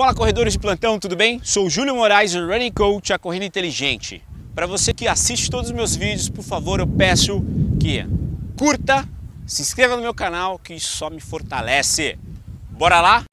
Fala corredores de plantão, tudo bem? Sou Júlio Moraes, o Running Coach, a corrida inteligente. Para você que assiste todos os meus vídeos, por favor, eu peço que curta, se inscreva no meu canal, que isso só me fortalece. Bora lá?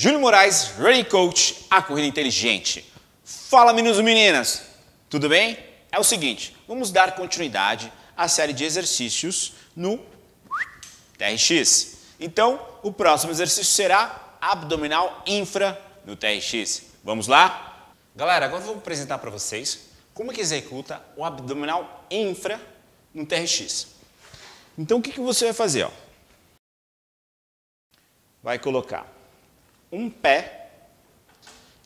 Júlio Moraes, Running Coach, a corrida inteligente. Fala meninos e meninas, tudo bem? É o seguinte, vamos dar continuidade à série de exercícios no TRX. Então, o próximo exercício será abdominal infra no TRX. Vamos lá? Galera, agora eu vou apresentar para vocês como que executa o abdominal infra no TRX. Então, o que, que você vai fazer? Ó? Vai colocar um pé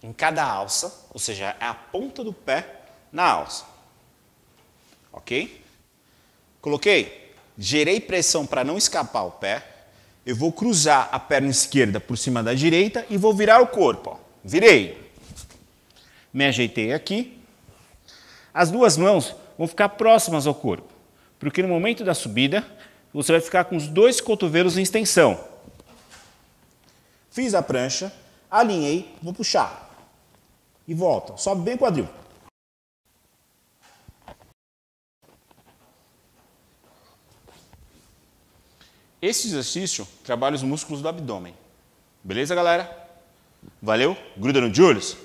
em cada alça, ou seja, é a ponta do pé na alça. Ok? Coloquei, gerei pressão para não escapar o pé. Eu vou cruzar a perna esquerda por cima da direita e vou virar o corpo. Ó. Virei. Me ajeitei aqui. As duas mãos vão ficar próximas ao corpo, porque no momento da subida você vai ficar com os dois cotovelos em extensão. Fiz a prancha, alinhei, vou puxar. E volta. Sobe bem o quadril. Esse exercício trabalha os músculos do abdômen. Beleza, galera? Valeu? Gruda no Julius?